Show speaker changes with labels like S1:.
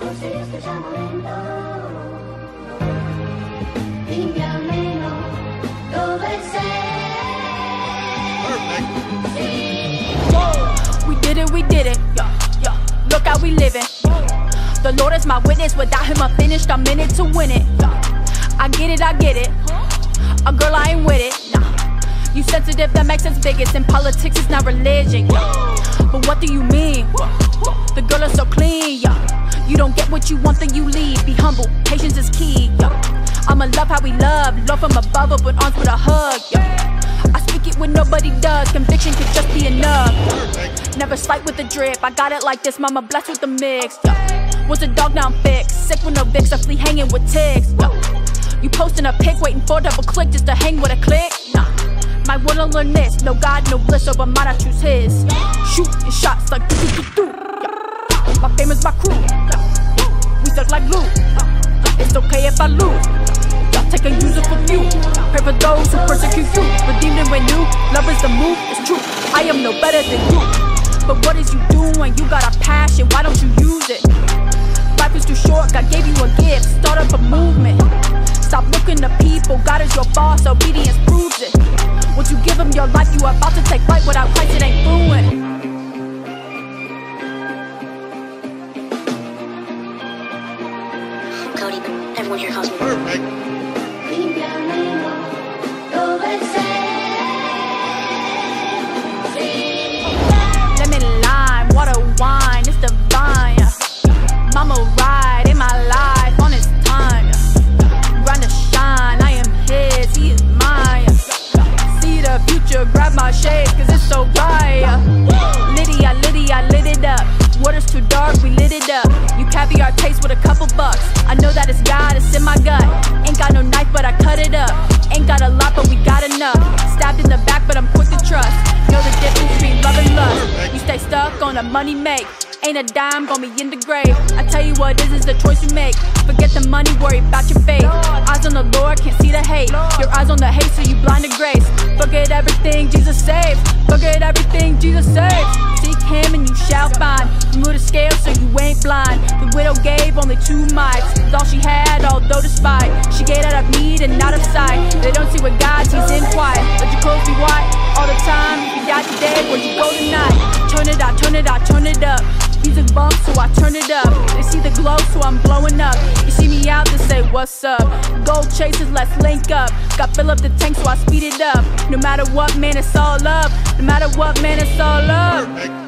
S1: We did it, we did it. Yeah, yeah. Look how we living. The Lord is my witness. Without Him, I'm finished. I'm it to win it. I get it, I get it. A girl, I ain't with it. Nah. You sensitive, that makes us bigots. In politics, it's not religion. Yeah. But what do you mean? The girl is so clean. Yeah. You don't get what you want, then you leave. Be humble, patience is key. Yeah. I'ma love how we love, love from above, open arms with a hug. Yeah. I speak it when nobody does. Conviction could just be enough. Never slight with the drip. I got it like this, mama blessed with the mix. Yeah. Was a dog now I'm fixed. Sick with no Vicks, a flea hanging with ticks. Yeah. You posting a pic, waiting for double click just to hang with a click. Nah. Might wanna learn this. No God, no bliss, over mine, I choose his. Shooting shots like do do do do. My fame is my crew. Stuck like glue. It's okay if I lose. Take a user for few. Pray for those who persecute you. Redeemed and renew. Love is the move. It's true. I am no better than you. But what is you doing? You got a passion. Why don't you use it? Life is too short. God gave you a gift. Start up a movement. Stop looking to people. God is your boss. Obedience proves it. Once you give him your life, you are about to take flight. Without Christ, it ain't fluent.
S2: Everyone here calls me.
S3: Perfect.
S4: Limpiamelo, todo el
S1: Lemon lime, water wine, it's divine. Mama ride in my life on his time. yeah. Grind to shine, I am his, he is mine. See the future, grab my shade, cause it's so bright. yeah. Lydia, Lydia, lit it up. Water's too dark, we lit it up. Money make. Ain't a dime gonna be in the grave. I tell you what, this is the choice you make. Forget the money, worry about your faith. Eyes on the Lord, can't see the hate. Your eyes on the hate, so you blind to grace. Forget everything, Jesus saves. Forget everything, Jesus saves. Seek Him and you shall find. Remove the scale so you ain't blind. The widow gave only two mites. It's all she had, although despite. She gave out of need and not of sight. They don't see what God sees in quiet. Let your clothes be white all the time. If you die today, where'd you go tonight? Turn it out, turn it out, turn it up. Music bump, so I turn it up. They see the glow, so I'm blowing up. You see me out, they say, What's up? Gold chasers, let's link up. Got fill up the tank, so I speed it up. No matter what, man, it's all up. No matter what, man, it's all